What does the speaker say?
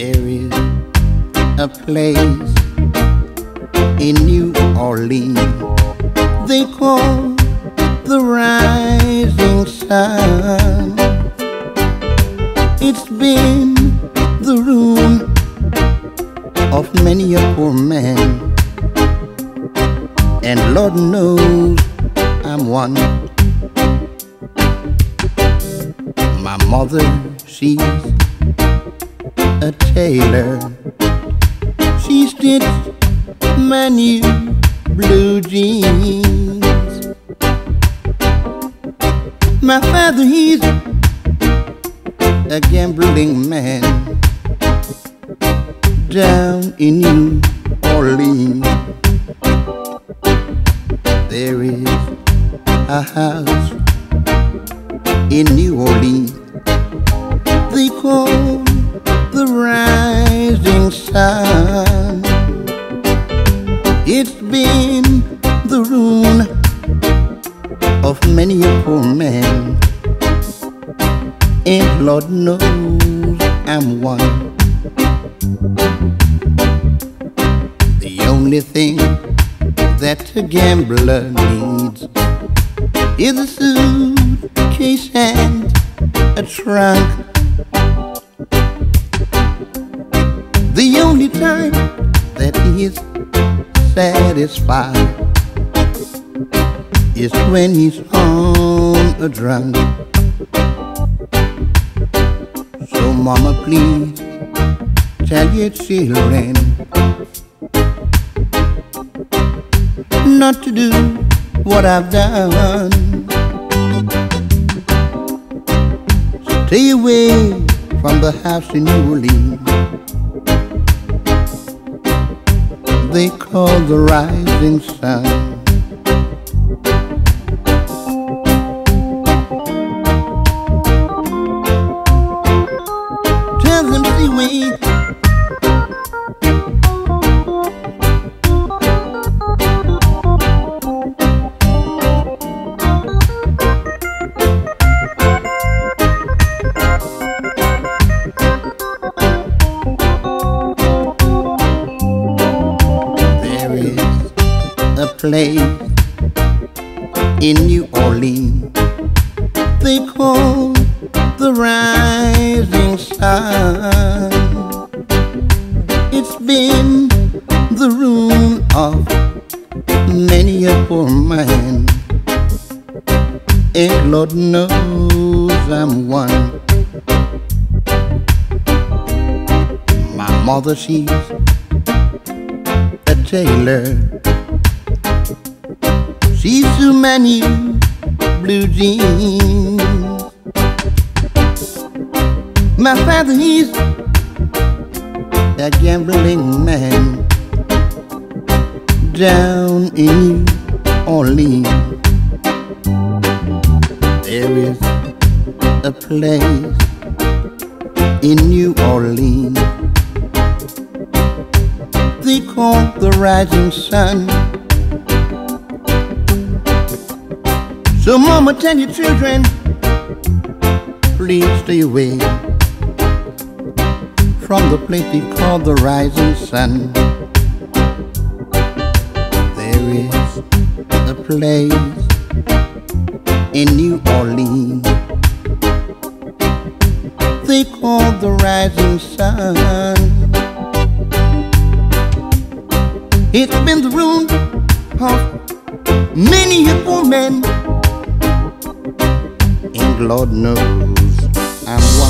is a place in New Orleans they call the rising sun. It's been the ruin of many a poor man, and Lord knows I'm one. My mother, she's a tailor. She stitched my new blue jeans. My father, he's a gambling man down in New Orleans. There is a house in New Orleans many a poor man, and Lord knows I'm one. The only thing that a gambler needs is a suitcase and a trunk. The only time that he is satisfied is when he's on a drunk. So, Mama, please tell your children not to do what I've done. Stay away from the house in New Orleans. They call the rising sun. There is a place in New Orleans they call the rising It's been the ruin of many a poor man, and Lord knows I'm one. My mother, she's a tailor. She's too many blue jeans. My father, he's a gambling man down in New Orleans. There is a place in New Orleans they call the rising sun. So, Mama, tell your children, please stay away from the place they call the rising sun. There is a place in New Orleans they call the rising sun. It's been the ruin of many a poor man, and Lord knows I'm one.